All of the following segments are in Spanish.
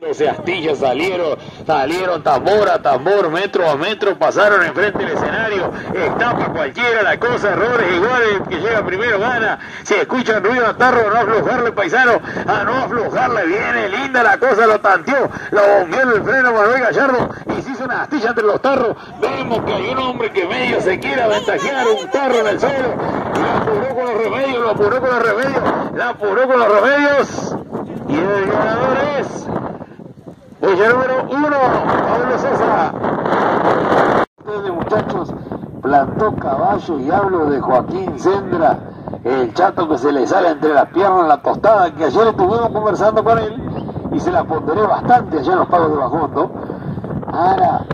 Los astillas salieron, salieron tambor a tambor, metro a metro, pasaron enfrente del escenario, estapa cualquiera la cosa, errores iguales, que llega primero gana, si escuchan ruido a tarro, no aflojarle paisano, a no aflojarle, viene linda la cosa, lo tanteó, lo bombeó el freno Manuel Gallardo y se hizo una astilla entre los tarros, vemos que hay un hombre que medio se quiere aventajear un tarro en el suelo, la apuró con los remedios, lo apuró con los remedios, la apuró con los remedios, y el ganador es... Número uno, Pablo Sosa. Ustedes muchachos, plantó caballo y hablo de Joaquín Sendra, el chato que se le sale entre las piernas la tostada, que ayer estuvimos conversando con él y se la ponderé bastante allá en los pagos de Bajondo. Ahora,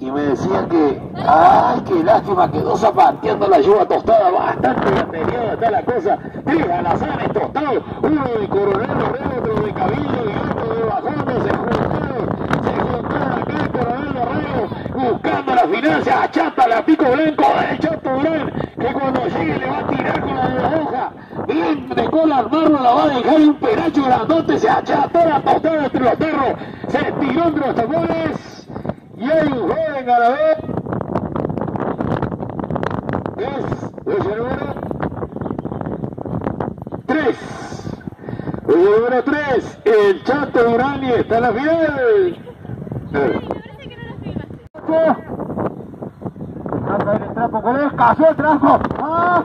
y me decía que, ay, qué lástima, quedó zapateando la lluvia tostada, bastante bateriada está la cosa, tres alazanes tostados, uno de Coronel otro de Cabildo y otro de Bajondo, se juntaron, se juntaron acá el Coronel Moreno, buscando la achata la pico blanco del Chato Durán, que cuando llegue le va a tirar con la de la hoja, bien de cola al barro, la va a dejar un penacho grandote, se acható la tostada entre los perros, se tiró entre los tambores, y hay un joven ganador es el número 3 el número 3 el Chato Durani está en la final el trapo con el el trapo ¡Ah!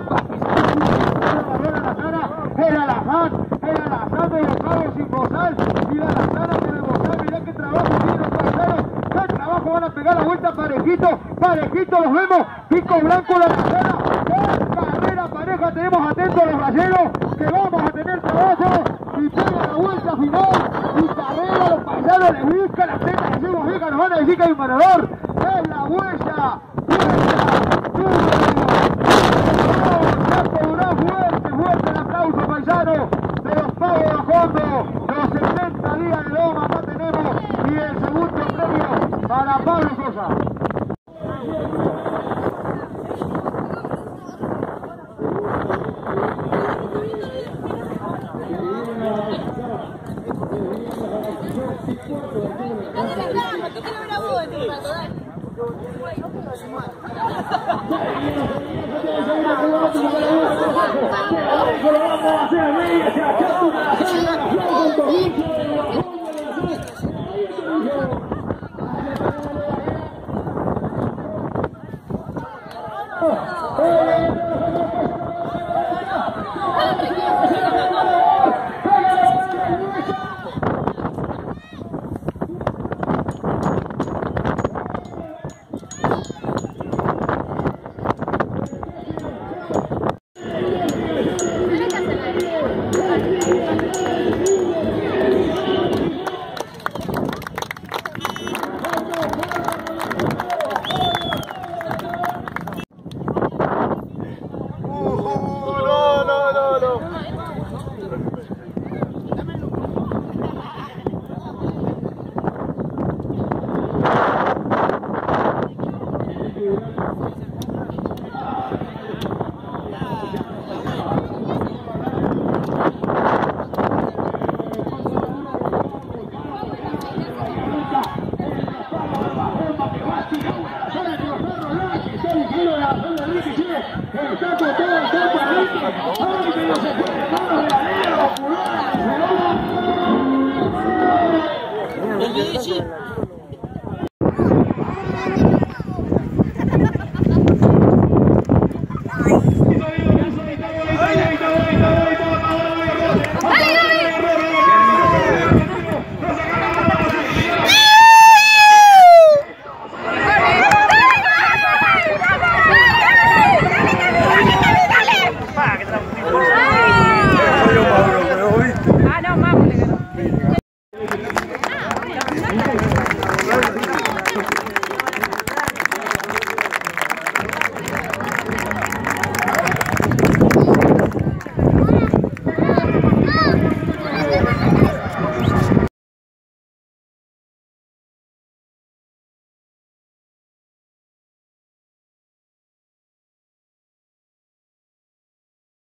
Era la cara, era la fan, era la fan de los pagos sin bozal, mira la cara el bozal, mira qué trabajo tiene los paisanos, qué trabajo van a pegar la vuelta parejito, parejito los vemos, pico blanco la tercera, qué carrera pareja tenemos atentos los gallegos, que vamos a tener trabajo, y pega la vuelta final, y carrera los paisanos les buscan las tetas, gallegos venga, nos van a decir que hay un ganador, es la huella, fuerte, fuerte el aplauso paisano de los pagos de fondo, los 70 días de Loma, acá tenemos, y el segundo premio Oh, Pablo Sosa. Está con todo el campo